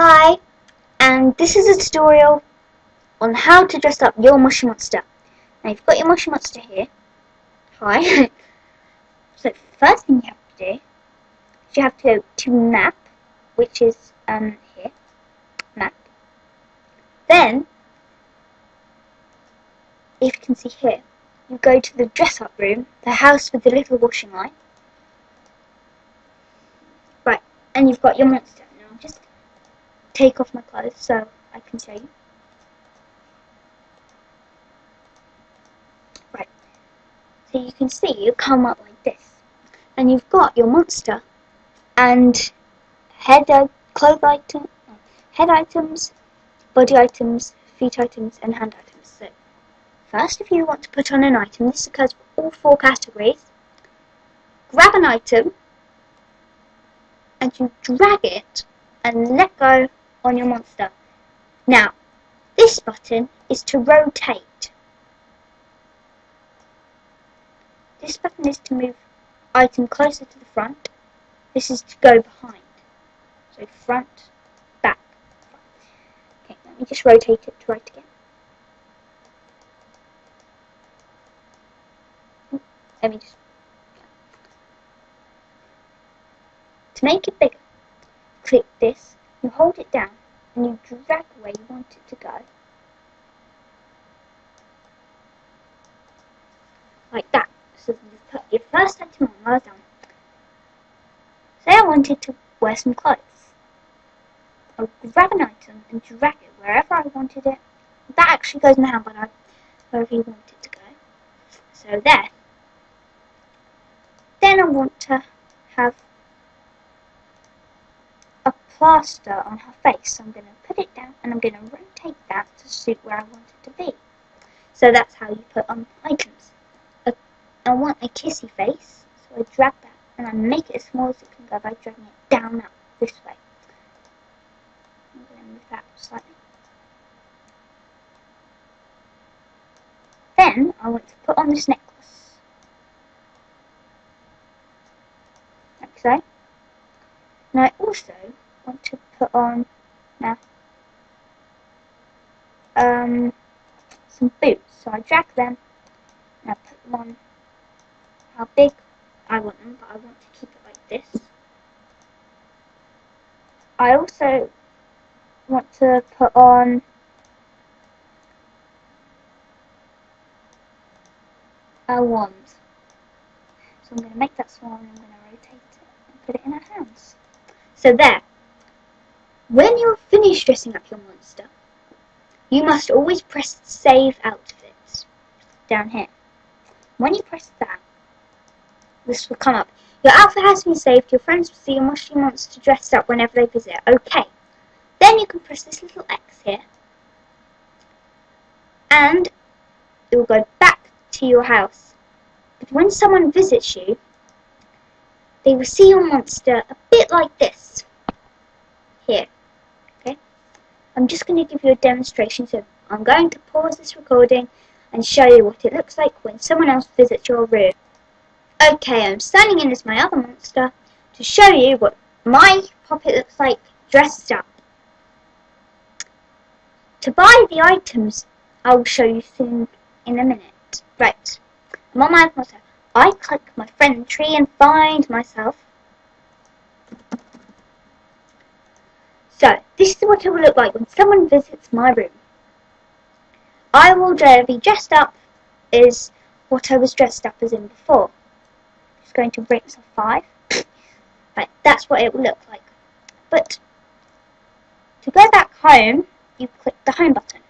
Hi, and this is a tutorial on how to dress up your Moshi Monster. Now you've got your Moshi Monster here. Hi. so first thing you have to do is you have to go to map, which is um here. Map. Then if you can see here, you go to the dress up room, the house with the little washing line. Right, and you've got your monster. Take off my clothes so I can show you. Right, so you can see you come up like this. And you've got your monster and head uh, clothes item, head items, body items, feet items, and hand items. So First, if you want to put on an item, this occurs for all four categories. Grab an item and you drag it and let go on your monster. Now, this button is to rotate. This button is to move item closer to the front. This is to go behind. So front, back. Okay, let me just rotate it to right again. Let me just. To make it bigger, click this, you hold it down, and you drag where you want it to go. Like that. So you put your first item on, done. Say I wanted to wear some clothes. I'll grab an item and drag it wherever I wanted it. That actually goes now, but I wherever you want it to go. So there. Then I want to have a plaster on her face. So I'm going to put it down and I'm going to rotate that to suit where I want it to be. So that's how you put on items. I want a kissy face, so I drag that and I make it as small as it can go by dragging it down up this way. I'm going to move that slightly. Then I want to put on this necklace. Like so. And I also want to put on now um, some boots. So I drag them and I put them on how big I want them, but I want to keep it like this. I also want to put on a wand. So I'm going to make that small and I'm going to rotate it and put it in our hands. So there. When you're finished dressing up your monster, you must always press Save Outfits down here. When you press that, this will come up. Your outfit has been saved. Your friends will see your Moshi monster dressed up whenever they visit. Okay. Then you can press this little X here. And it will go back to your house. But when someone visits you, they will see your monster a bit like this. Here. Okay? I'm just going to give you a demonstration, so I'm going to pause this recording and show you what it looks like when someone else visits your room. Okay, I'm standing in as my other monster to show you what my Poppet looks like dressed up. To buy the items, I'll show you soon in a minute. Right, I'm on my monster. I click my friend tree and find myself. So, this is what it will look like when someone visits my room. I will be dressed up as what I was dressed up as in before. Just going to rate myself 5. right, that's what it will look like. But, to go back home, you click the home button.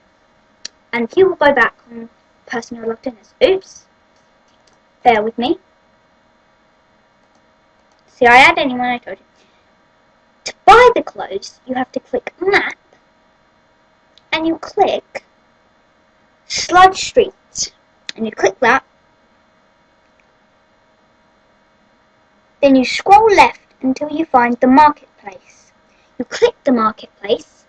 And you will go back on the person you're logged in as. Oops, Bear with me. See, I add anyone I told you. Buy the clothes, you have to click map, and you click Sludge Street, and you click that. Then you scroll left until you find the marketplace. You click the marketplace,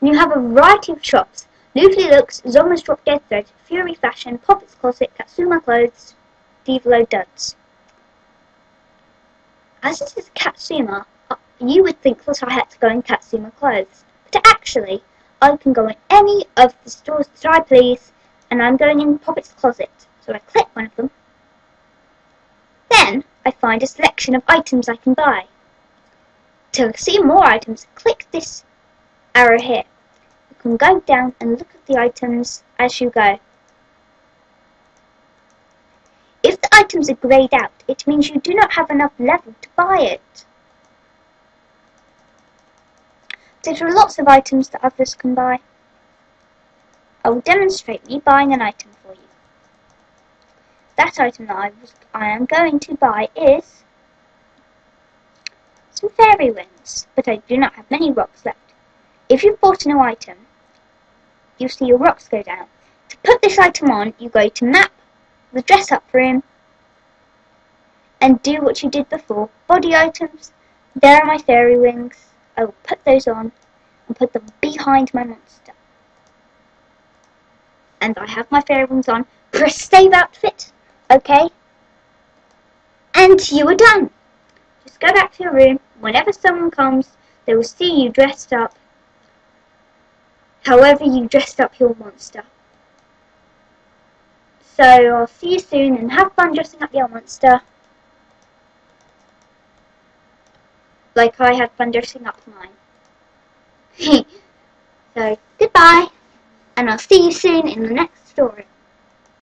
and you have a variety of shops. Luvli Looks, Zommers Drop Dead Thread, Furi Fashion, Poppets Closet, Katsuma Clothes, Diavlo Duds. As this is Katsuma, you would think that I had to go in Katsuma clothes, But actually, I can go in any of the stores that I please, and I'm going in Poppet's closet. So I click one of them. Then I find a selection of items I can buy. To see more items, click this arrow here. You can go down and look at the items as you go. If the items are greyed out, it means you do not have enough level to buy it. There are lots of items that others can buy. I will demonstrate me buying an item for you. That item that I, was, I am going to buy is some fairy wings, but I do not have many rocks left. If you've bought a new item, you'll see your rocks go down. To put this item on, you go to map, the dress up room, and do what you did before. Body items, there are my fairy wings. I will put those on and put them behind my monster. And I have my fairy wings on. Press save outfit, okay? And you are done. Just go back to your room. Whenever someone comes, they will see you dressed up however you dressed up your monster. So I'll see you soon and have fun dressing up your monster. Like I had fun dressing up mine. so, goodbye, and I'll see you soon in the next story.